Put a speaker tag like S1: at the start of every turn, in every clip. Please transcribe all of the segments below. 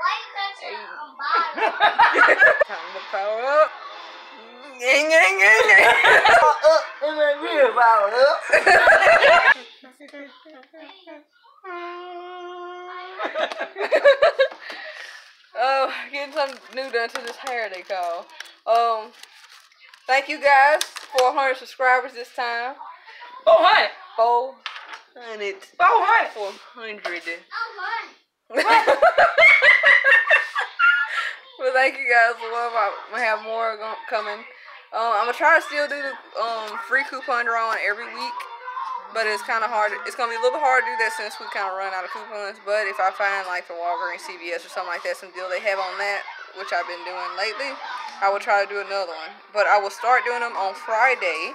S1: Why you touching a bottle?
S2: Time to power up. Gang, gang, gang, gang.
S3: up and power up.
S2: oh, getting something new done to this hair they call. Um, thank you guys. 400 subscribers this time.
S3: Oh, honey.
S2: 400.
S3: Oh, honey.
S2: 400. Well, thank you guys for love. Gonna have more coming. Um, I'm gonna try to still do the um free coupon drawing every week, but it's kind of hard. It's gonna be a little bit hard to do that since we kind of run out of coupons. But if I find like the Walgreens, CVS, or something like that, some deal they have on that, which I've been doing lately, I will try to do another one. But I will start doing them on Friday,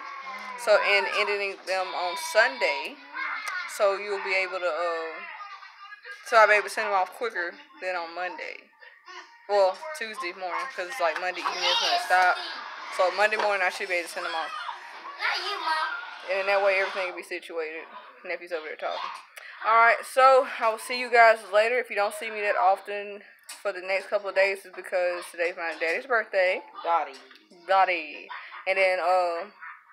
S2: so and ending them on Sunday, so you'll be able to. Uh, so I'll be able to send them off quicker than on Monday. Well, Tuesday morning, because it's like Monday evening is when it stops. So Monday morning I should be able to send them off.
S1: Not you, Mom.
S2: And in that way everything will be situated. Nephew's over there talking. Alright, so I will see you guys later. If you don't see me that often for the next couple of days, is because today's my daddy's birthday.
S3: Dottie.
S2: Dottie. And then, uh,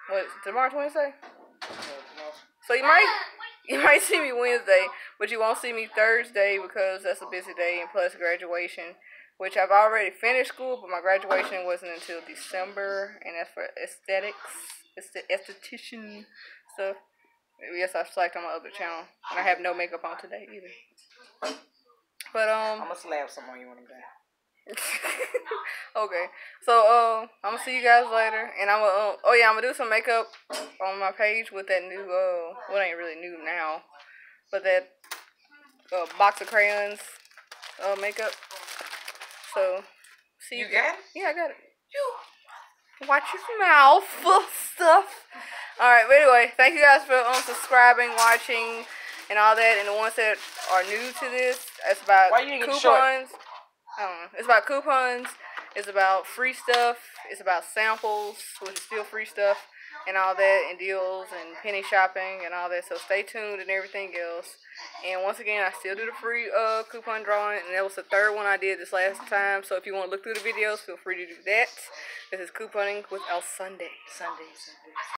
S2: what, tomorrow's Wednesday? So you might you might see me Wednesday, but you won't see me Thursday because that's a busy day and plus graduation, which I've already finished school, but my graduation wasn't until December, and that's for aesthetics, it's the esthetician stuff. Yes, I slacked on my other channel, and I have no makeup on today either. But um,
S3: I'm gonna slap some on you when I'm done.
S2: okay, so uh, I'm gonna see you guys later, and I'm gonna uh, oh yeah, I'm gonna do some makeup on my page with that new uh, well, it ain't really new now, but that uh, box of crayons uh makeup. So see you.
S3: You got it?
S2: Yeah, I got it. You watch your mouth full stuff. All right, but anyway, thank you guys for um, subscribing, watching, and all that. And the ones that are new to this, it's about coupons.
S3: short?
S2: I don't know. It's about coupons. It's about free stuff. It's about samples, which is still free stuff, and all that, and deals, and penny shopping, and all that. So stay tuned and everything else. And once again, I still do the free uh coupon drawing, and that was the third one I did this last time. So if you want to look through the videos, feel free to do that. This is couponing with Alsande.
S3: Sunday, Sunday.